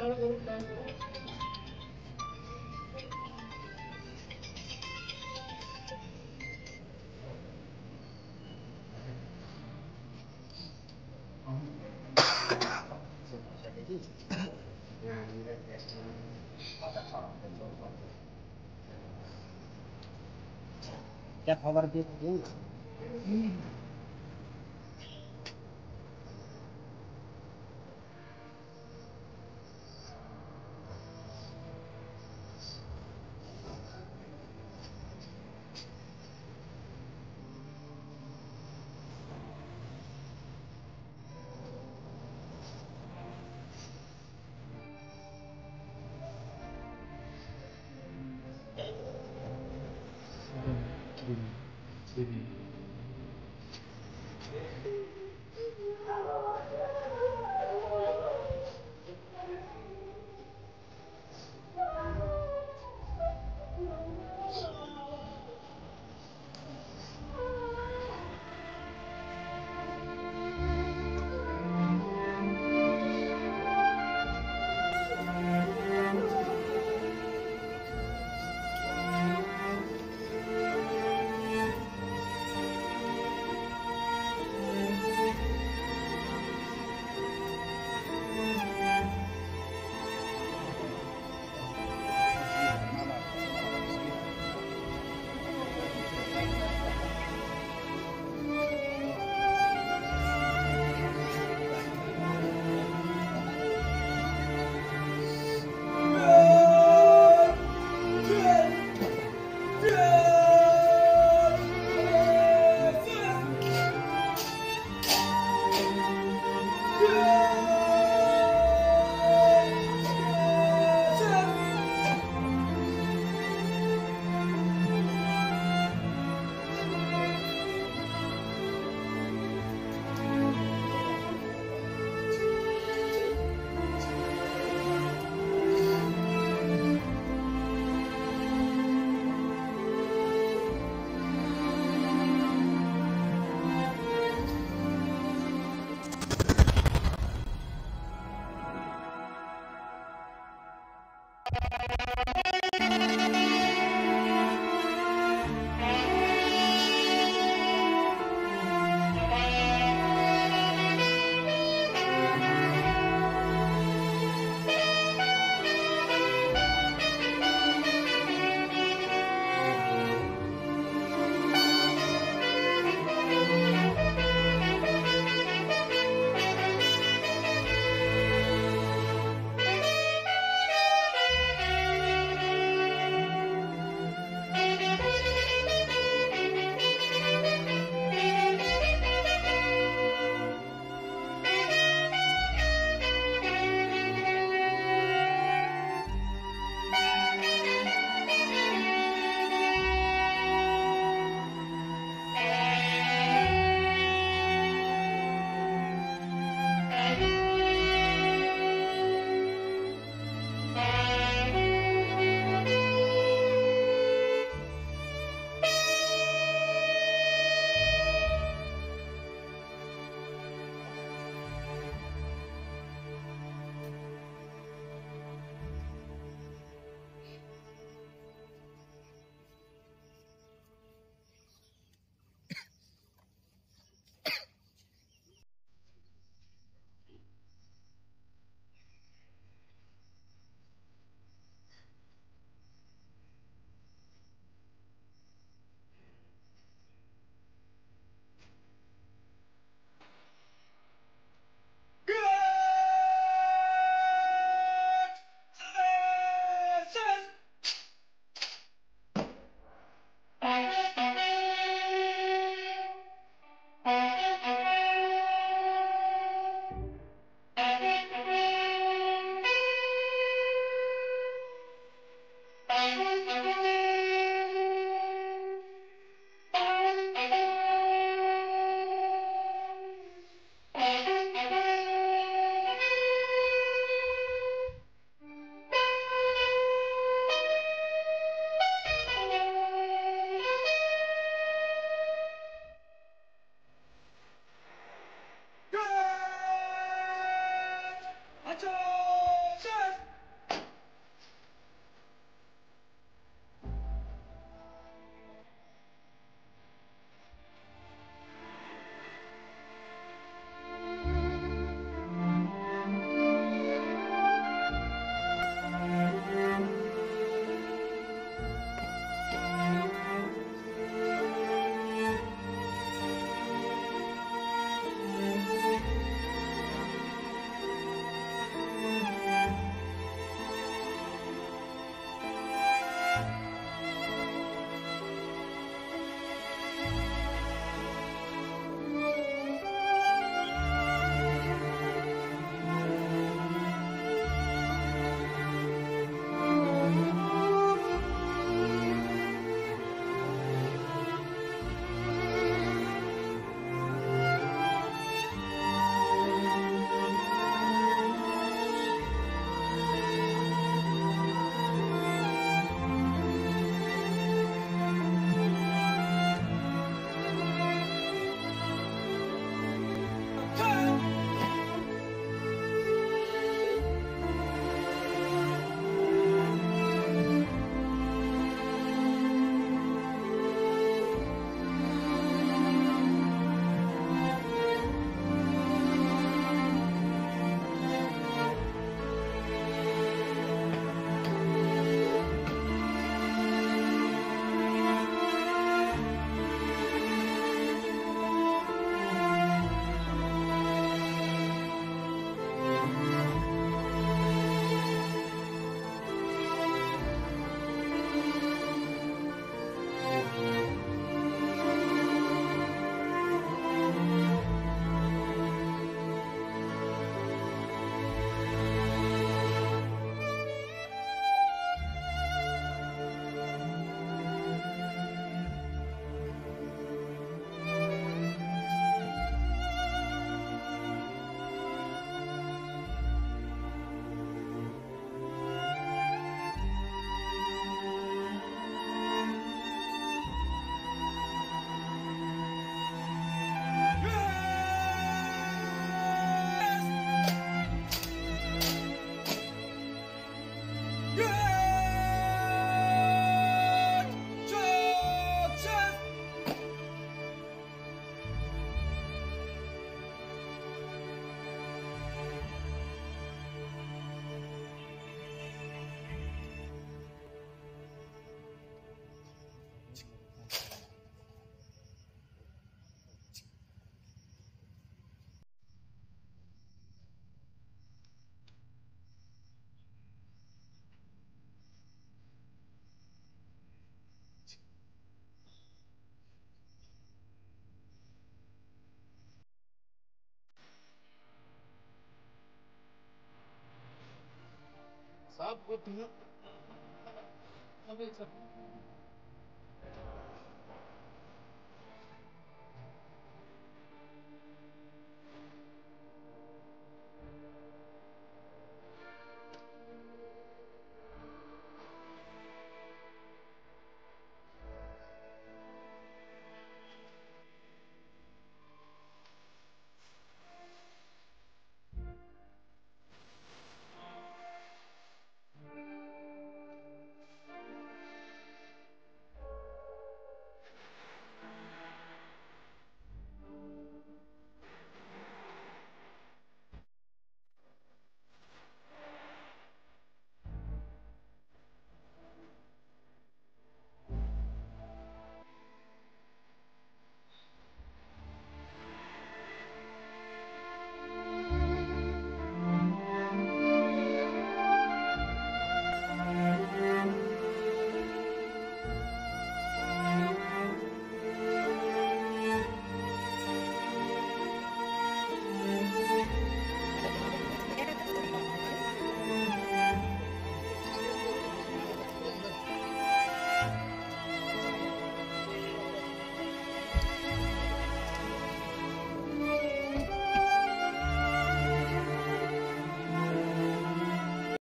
তার গরু Ya, Robert, bitte. 지금 재미 सब कुछ